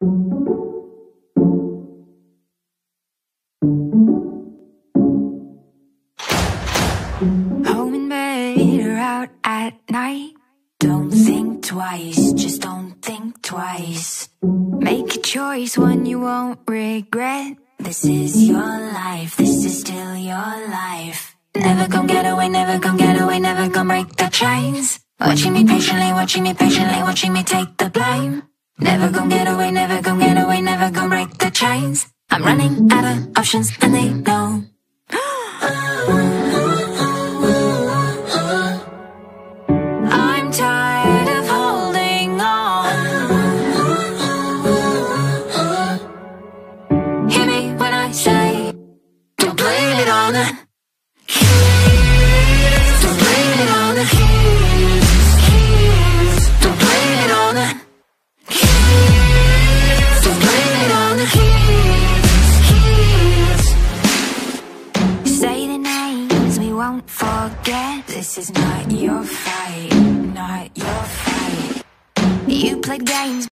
Home and bed out at night. Don't think twice, just don't think twice. Make a choice, one you won't regret. This is your life, this is still your life. Never gonna get away, never gonna get away, never gonna break the chains. Watching me patiently, watching me patiently, watching me take the blame. Never gonna get away, never gonna get away, never gonna break the chains. I'm running out of options and they know. Won't forget. This is not your fight, not your fight. You played games.